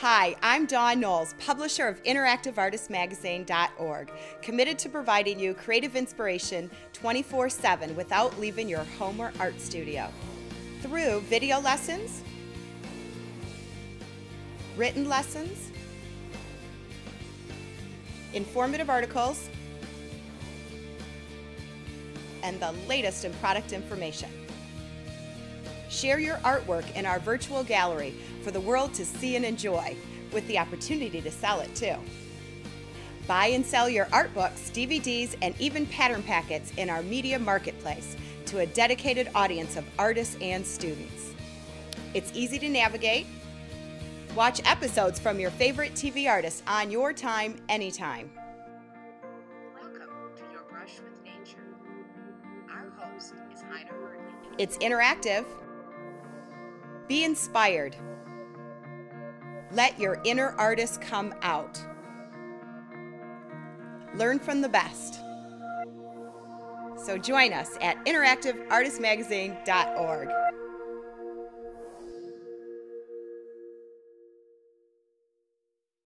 Hi, I'm Dawn Knowles, publisher of InteractiveArtistMagazine.org, committed to providing you creative inspiration 24 7 without leaving your home or art studio. Through video lessons, written lessons, informative articles, and the latest in product information. Share your artwork in our virtual gallery for the world to see and enjoy, with the opportunity to sell it too. Buy and sell your art books, DVDs, and even pattern packets in our media marketplace to a dedicated audience of artists and students. It's easy to navigate. Watch episodes from your favorite TV artists on your time, anytime. Welcome to Be inspired. Let your inner artist come out. Learn from the best. So join us at interactiveartistmagazine.org.